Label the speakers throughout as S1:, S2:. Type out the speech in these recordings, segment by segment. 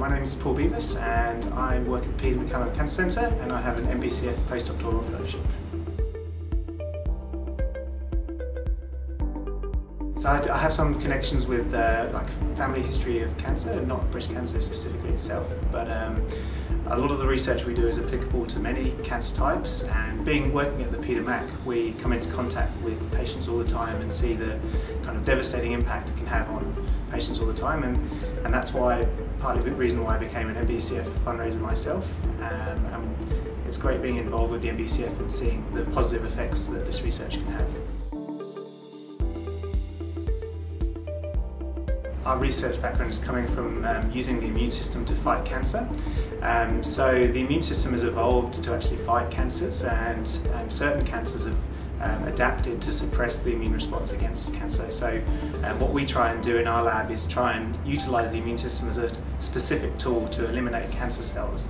S1: my name is Paul Beavis and I work at the Peter MacCallum Cancer Centre and I have an NBCF postdoctoral fellowship. So I, have some connections with uh, like family history of cancer, not breast cancer specifically itself, but um, a lot of the research we do is applicable to many cancer types and being working at the Peter Mac, we come into contact with patients all the time and see the kind of devastating impact it can have on patients all the time and, and that's why partly the reason why I became an NBCF fundraiser myself um, and it's great being involved with the NBCF and seeing the positive effects that this research can have. Our research background is coming from um, using the immune system to fight cancer. Um, so the immune system has evolved to actually fight cancers and um, certain cancers have um, adapted to suppress the immune response against cancer. So um, what we try and do in our lab is try and utilise the immune system as a specific tool to eliminate cancer cells.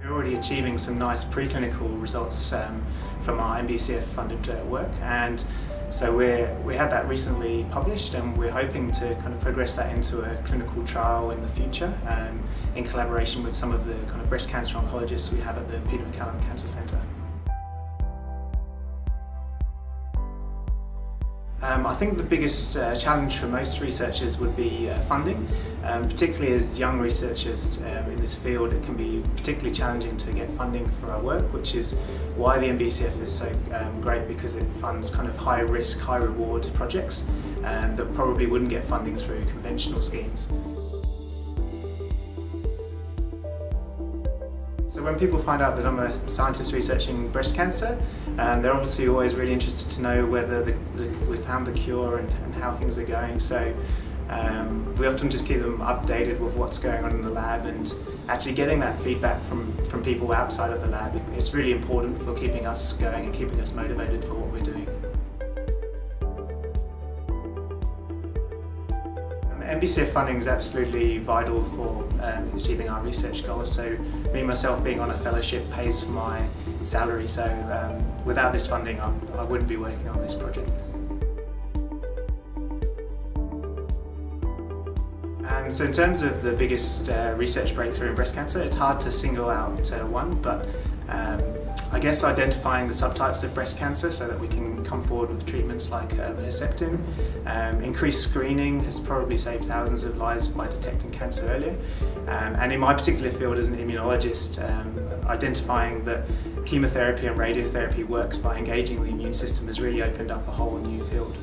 S1: We're already achieving some nice preclinical results um, from our NBCF funded uh, work and so we we had that recently published and we're hoping to kind of progress that into a clinical trial in the future um, in collaboration with some of the kind of breast cancer oncologists we have at the Peter MacCallum Cancer Centre. Um, I think the biggest uh, challenge for most researchers would be uh, funding, um, particularly as young researchers um, in this field it can be particularly challenging to get funding for our work which is why the NBCF is so um, great because it funds kind of high risk, high reward projects um, that probably wouldn't get funding through conventional schemes. So when people find out that I'm a scientist researching breast cancer, um, they're obviously always really interested to know whether the, the, we've found the cure and, and, how things are going. So um, we often just keep them updated with what's going on in the lab and actually getting that feedback from, from people outside of the lab. It's really important for keeping us going and keeping us motivated for what we're doing. NBCF funding is absolutely vital for um, achieving our research goals. So me myself being on a fellowship pays for my salary. So um, without this funding, I would not be working on this project. Um, so in terms of the biggest uh, research breakthrough in breast cancer, it's hard to single out uh, one, but um, I guess identifying the subtypes of breast cancer so that we can come forward with treatments like uh, Herceptin. Um, increased screening has probably saved thousands of lives by detecting cancer earlier. Um, and in my particular field as an immunologist, um, identifying that chemotherapy and radiotherapy works by engaging the immune system has really opened up a whole new field.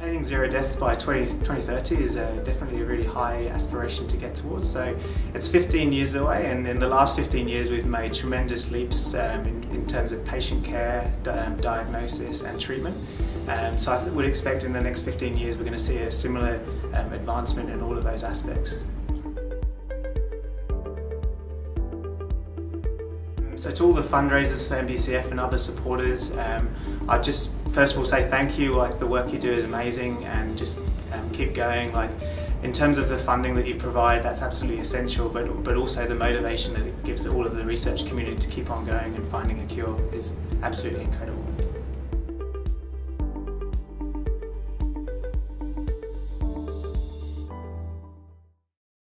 S1: Attaining zero deaths by 20, 2030 is uh, definitely a really high aspiration to get towards. So it's 15 years away, and in the last 15 years, we've made tremendous leaps um, in, in, terms of patient care, um, diagnosis, and treatment. Um, so I would expect in the next 15 years, we're going to see a similar um, advancement in all of those aspects. So to all the fundraisers for NBCF and other supporters, um, I just first of all say thank you. Like the work you do is amazing, and just um, keep going. Like in terms of the funding that you provide, that's absolutely essential. But but also the motivation that it gives all of the research community to keep on going and finding a cure is absolutely incredible.